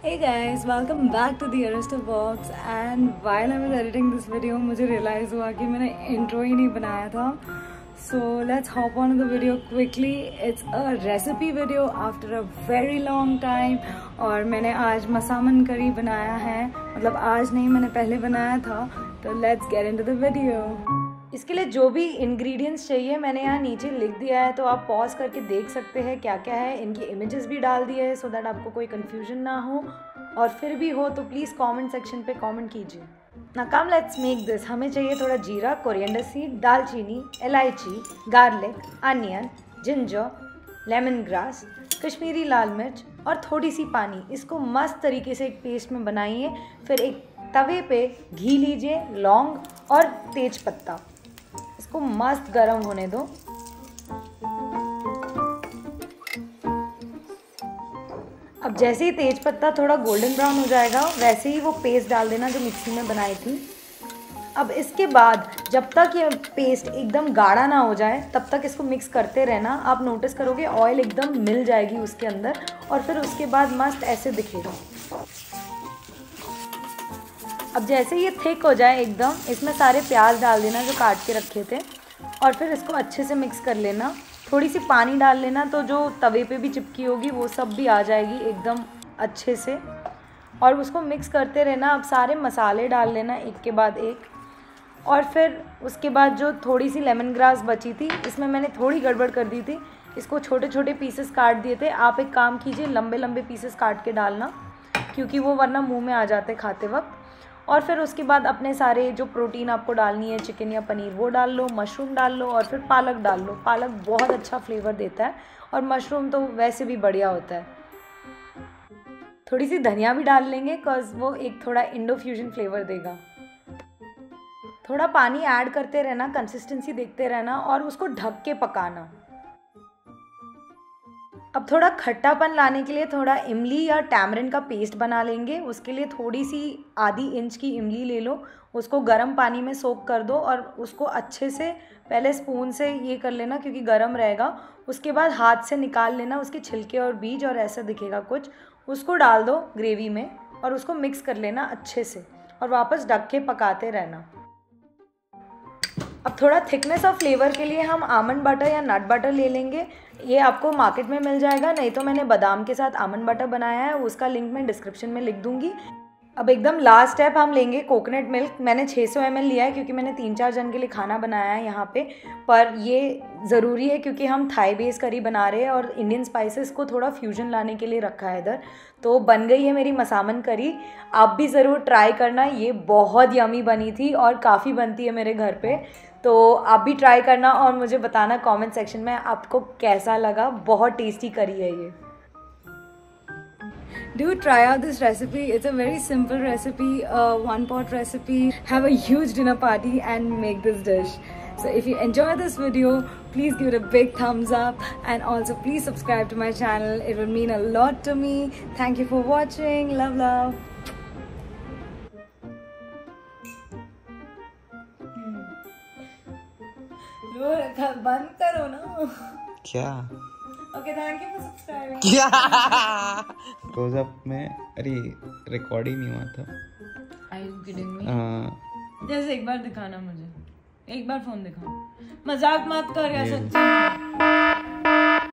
Hey guys, welcome back to the Arista Box and while I was editing this video मुझे realize हुआ कि मैंने intro ही नहीं बनाया था So let's hop on the video quickly. It's a recipe video after a very long time और मैंने आज मसामन करी बनाया है मतलब आज नहीं मैंने पहले बनाया था तो let's get into the video. इसके लिए जो भी इंग्रेडिएंट्स चाहिए, मैंने यहाँ नीचे लिख दिया है तो आप पॉज करके देख सकते हैं क्या क्या है। इनकी इमेजेस भी डाल दिए है सो दैट आपको कोई कन्फ्यूज़न ना हो। और फिर भी हो तो प्लीज़ कमेंट सेक्शन पे कमेंट कीजिए। ना कम लेट्स मेक दिस हमें चाहिए थोड़ा जीरा कोरिएंडर सीड दालचीनी, इलायची garlic onion ginger lemon grass Kashmiri लाल मिर्च और थोड़ी सी पानी। इसको मस्त तरीके से एक पेस्ट में बनाइए। फिर एक तवे पे घी लीजिए, लौंग और तेज पत्ता इसको मस्त गर्म होने दो। अब जैसे ही तेज पत्ता थोड़ा गोल्डन ब्राउन हो जाएगा, वैसे ही वो पेस्ट डाल देना जो मिक्सी में बनाई थी। अब इसके बाद जब तक ये पेस्ट एकदम गाढ़ा ना हो जाए, तब तक इसको मिक्स करते रहना। आप नोटिस करोगे ऑयल एकदम मिल जाएगी उसके अंदर और फिर उसके बाद मस्त ऐसे दिखेगा। अब जैसे ये थिक हो जाए एकदम, इसमें सारे प्याज डाल देना जो काट के रखे थे, और फिर इसको अच्छे से मिक्स कर लेना। थोड़ी सी पानी डाल लेना तो जो तवे पे भी चिपकी होगी, वो सब भी आ जाएगी एकदम अच्छे से। और उसको मिक्स करते रहना, अब सारे मसाले डाल लेना एक के बाद एक। और फिर उसके बाद जो थोड़ी सी लेमन ग्रास बची थी, इसमें मैंने थोड़ी गड़बड़ कर दी थी, इसको छोटे छोटे पीसेस काट दिए थे। आप एक काम कीजिए लंबे लंबे पीसेस काट के डालना, क्योंकि वो वरना मुँह में आ जाते खाते वक्त। और फिर उसके बाद अपने सारे जो प्रोटीन आपको डालनी है चिकन या पनीर, वो डाल लो मशरूम डाल लो और फिर पालक डाल लो। पालक बहुत अच्छा फ्लेवर देता है और मशरूम तो वैसे भी बढ़िया होता है। थोड़ी सी धनिया भी डाल लेंगे बिकॉज़ वो एक थोड़ा इंडो फ्यूजन फ्लेवर देगा। थोड़ा पानी ऐड करते रहना कंसिस्टेंसी देखते रहना और उसको ढक के पकाना। अब थोड़ा खट्टापन लाने के लिए थोड़ा इमली या टैमरिन का पेस्ट बना लेंगे। उसके लिए थोड़ी सी आधी इंच की इमली ले लो। उसको गर्म पानी में सोक कर दो और उसको अच्छे से पहले स्पून से ये कर लेना क्योंकि गर्म रहेगा। उसके बाद हाथ से निकाल लेना, उसके छिलके और बीज और ऐसा दिखेगा कुछ। उसको डाल दो ग्रेवी में और उसको मिक्स कर लेना अच्छे से और वापस ढक के पकाते रहना। अब थोड़ा थिकनेस और फ्लेवर के लिए हम आमंड बटर या नट बटर ले लेंगे। ये आपको मार्केट में मिल जाएगा, नहीं तो मैंने बादाम के साथ आमंड बटर बनाया है, उसका लिंक मैं डिस्क्रिप्शन में लिख दूँगी। अब एकदम लास्ट स्टेप हम लेंगे कोकोनट मिल्क मैंने 600 सौ लिया है क्योंकि मैंने तीन चार जन के लिए खाना बनाया है यहाँ पे। पर ये ज़रूरी है क्योंकि हम थाई बेस करी बना रहे हैं और इंडियन स्पाइसेस को थोड़ा फ्यूजन लाने के लिए रखा है इधर। तो बन गई है मेरी मसामन करी आप भी ज़रूर ट्राई करना। ये बहुत यमी बनी थी और काफ़ी बनती है मेरे घर पर तो आप भी ट्राई करना और मुझे बताना कमेंट सेक्शन में आपको कैसा लगा। बहुत टेस्टी करी है ये। do try out this recipe it's a very simple recipe uh, one pot recipe have a huge dinner party and make this dish so if you enjoy this video please give it a big thumbs up and also please subscribe to my channel it will mean a lot to me thank you for watching love love बंद करो ना क्या okay thank you for subscribing क्या closeup में अरे record ही नहीं हुआ था। आई यू किडिंग मी हाँ। जैसे एक बार दिखाना मुझे। एक बार फ़ोन दिखाओ। मज़ाक मत कर यार सच्ची